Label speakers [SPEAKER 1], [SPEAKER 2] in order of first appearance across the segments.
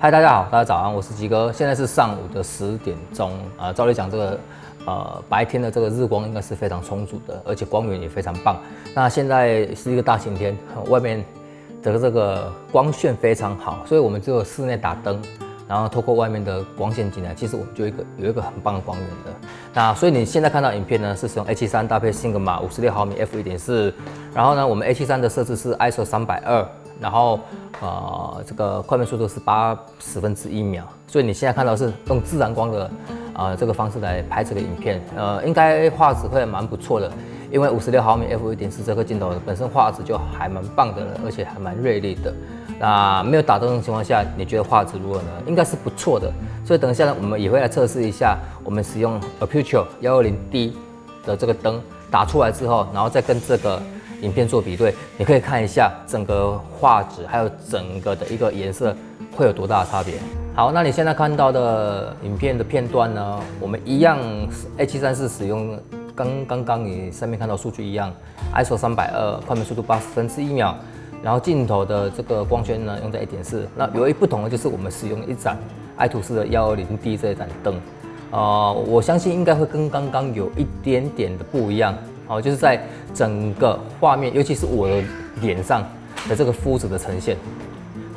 [SPEAKER 1] 嗨，大家好，大家早安，我是吉哥。现在是上午的十点钟啊。照理讲，这个呃白天的这个日光应该是非常充足的，而且光源也非常棒。那现在是一个大晴天，外面的这个光线非常好，所以我们只有室内打灯，然后透过外面的光线进来，其实我们就一个有一个很棒的光源的。那所以你现在看到影片呢，是使用 A73 搭配 Sigma 五十六毫米 f 一点四，然后呢，我们 A73 的设置是 ISO 三百二。然后，呃，这个快门速度是八十分之一秒，所以你现在看到是用自然光的，啊，这个方式来拍这个影片，呃，应该画质会蛮不错的，因为五十六毫米 f 一点四这个镜头本身画质就还蛮棒的了，而且还蛮锐利的。那没有打灯的情况下，你觉得画质如何呢？应该是不错的。所以等一下呢，我们也会来测试一下，我们使用 Aputure 幺二零 D 的这个灯打出来之后，然后再跟这个。影片做比对，你可以看一下整个画质，还有整个的一个颜色会有多大的差别。好，那你现在看到的影片的片段呢？我们一样，A7 III 使用刚刚刚你上面看到数据一样，ISO 三百二，快门速度八十分之一秒，然后镜头的这个光圈呢用在一点四。那有一不同的就是我们使用一盏爱图仕的幺二零 D 这一盏灯，呃，我相信应该会跟刚刚有一点点的不一样。哦，就是在整个画面，尤其是我的脸上的这个肤质的呈现，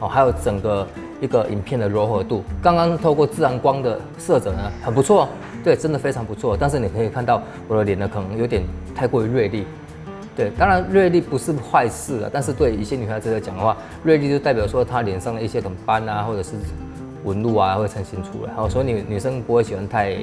[SPEAKER 1] 哦，还有整个一个影片的柔和度，刚刚透过自然光的色泽呢，很不错，对，真的非常不错。但是你可以看到我的脸呢，可能有点太过于锐利，对，当然锐利不是坏事啊，但是对一些女孩子来讲的话，锐利就代表说她脸上的一些什么斑啊，或者是纹路啊，会呈现出来，好，所以女女生不会喜欢太。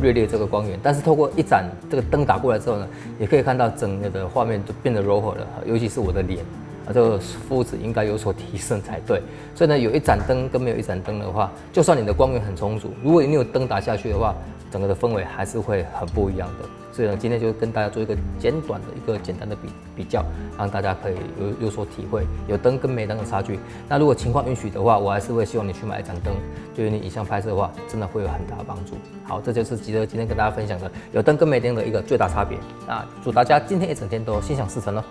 [SPEAKER 1] 锐利这个光源，但是透过一盏这个灯打过来之后呢，也可以看到整个的画面都变得柔和了，尤其是我的脸。啊，这个肤质应该有所提升才对。所以呢，有一盏灯跟没有一盏灯的话，就算你的光源很充足，如果你有灯打下去的话，整个的氛围还是会很不一样的。所以呢，今天就跟大家做一个简短的一个简单的比比较，让大家可以有有所体会，有灯跟没灯的差距。那如果情况允许的话，我还是会希望你去买一盏灯，对于你影像拍摄的话，真的会有很大的帮助。好，这就是吉德今天跟大家分享的有灯跟没灯的一个最大差别。那祝大家今天一整天都心想事成喽！